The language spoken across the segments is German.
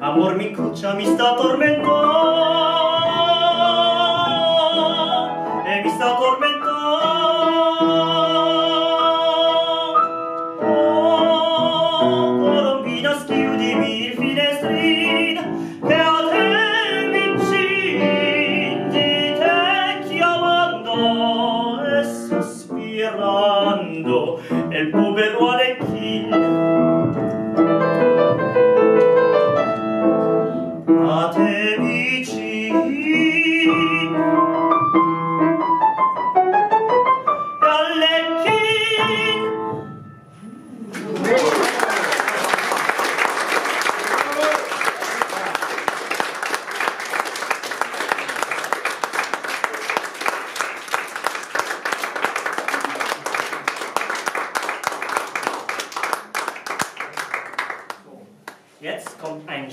amor mi mi está tormentosa.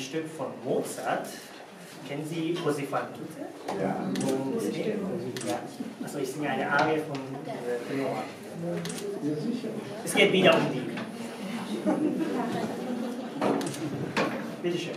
Stück von Mozart. Kennen Sie Posifantute? Ja. ja. Also ich singe eine Arie von Leonard. Äh, es geht wieder um die. Bitte schön.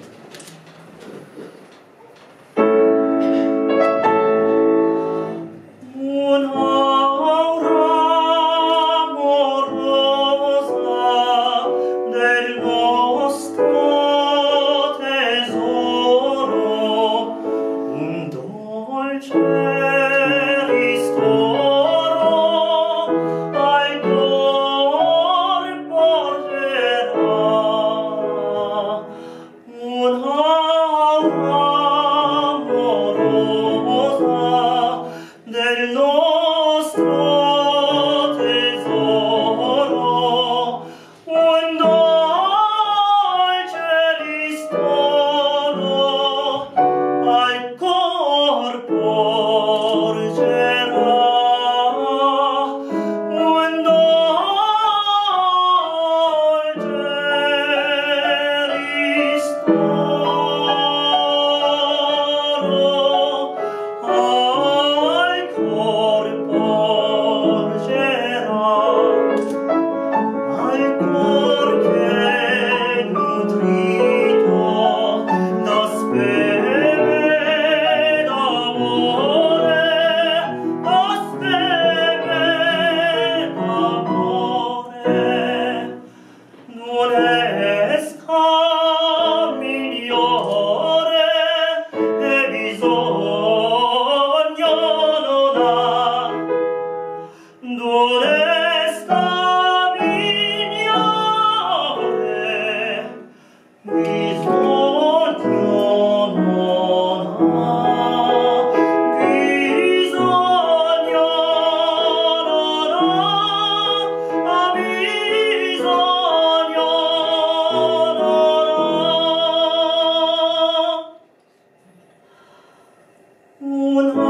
无奈。